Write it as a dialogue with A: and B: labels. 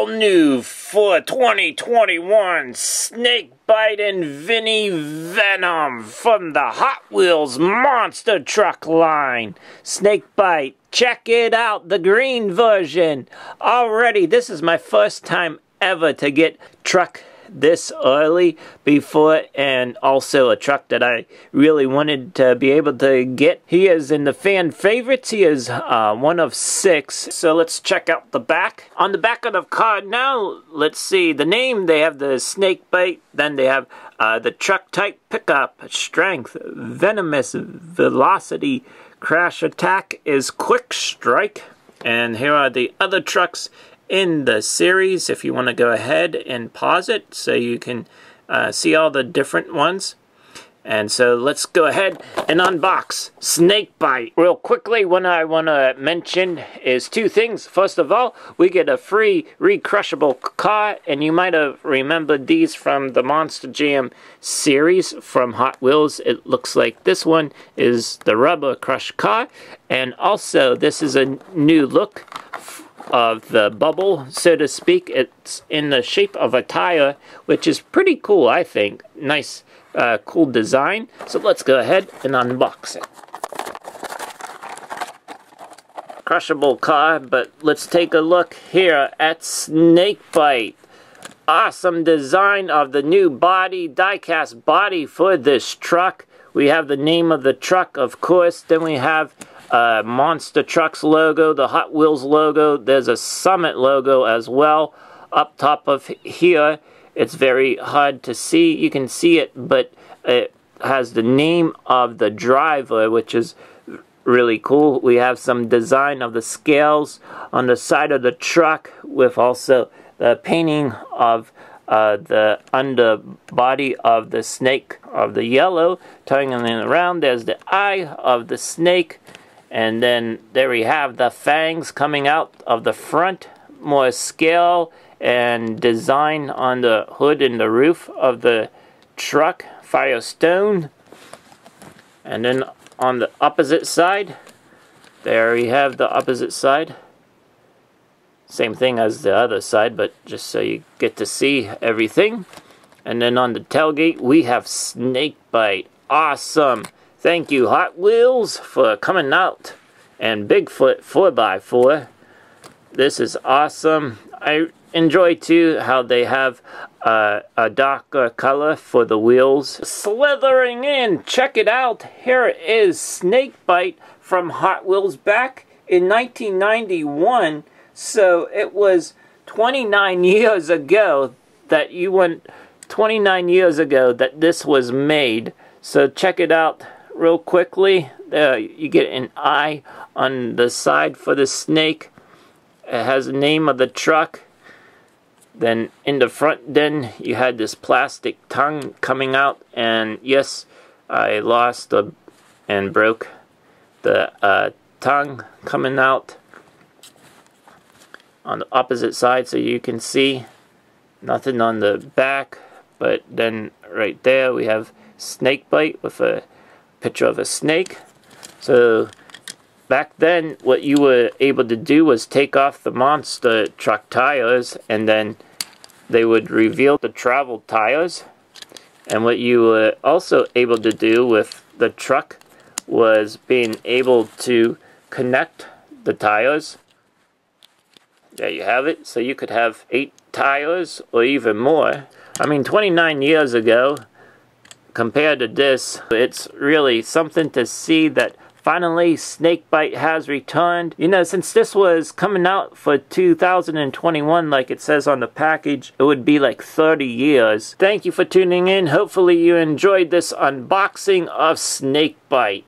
A: all new for 2021 Snakebite and Vinny Venom from the Hot Wheels Monster Truck line. Snakebite, check it out, the green version. Already, this is my first time ever to get truck this early before and also a truck that I really wanted to be able to get. He is in the fan favorites. He is uh, one of six. So let's check out the back. On the back of the car now, let's see the name. They have the snake bite. Then they have uh, the truck type pickup, strength, venomous, velocity, crash attack is quick strike. And here are the other trucks in the series if you want to go ahead and pause it so you can uh, see all the different ones. And so let's go ahead and unbox Snakebite. Real quickly, what I want to mention is two things. First of all, we get a free recrushable car, and you might have remembered these from the Monster Jam series from Hot Wheels. It looks like this one is the Rubber Crush car, and also this is a new look of the bubble, so to speak. It's in the shape of a tire, which is pretty cool, I think. Nice, uh, cool design. So let's go ahead and unbox it. Crushable car, but let's take a look here at Snakebite. Awesome design of the new body, diecast body for this truck. We have the name of the truck, of course. Then we have uh, Monster Trucks logo, the Hot Wheels logo. There's a Summit logo as well up top of here. It's very hard to see. You can see it, but it has the name of the driver, which is really cool. We have some design of the scales on the side of the truck with also the painting of uh, the underbody of the snake of the yellow turning around. There's the eye of the snake and then there we have the fangs coming out of the front, more scale and design on the hood and the roof of the truck, Firestone. And then on the opposite side, there we have the opposite side. Same thing as the other side, but just so you get to see everything. And then on the tailgate, we have Snakebite. Awesome! Thank you, Hot Wheels, for coming out. And Bigfoot 4x4. This is awesome. I enjoy, too, how they have uh, a darker color for the wheels. Slithering in, check it out. Here is Snakebite from Hot Wheels back in 1991. So it was 29 years ago that you went 29 years ago that this was made. So check it out real quickly. Uh, you get an eye on the side for the snake. It has the name of the truck. Then in the front then you had this plastic tongue coming out and yes I lost the and broke the uh, tongue coming out on the opposite side so you can see nothing on the back but then right there we have snake bite with a picture of a snake. So back then what you were able to do was take off the monster truck tires and then they would reveal the travel tires. And what you were also able to do with the truck was being able to connect the tires. There you have it. So you could have eight tires or even more. I mean, 29 years ago, compared to this, it's really something to see that finally Snakebite has returned. You know, since this was coming out for 2021 like it says on the package, it would be like 30 years. Thank you for tuning in. Hopefully you enjoyed this unboxing of Snakebite.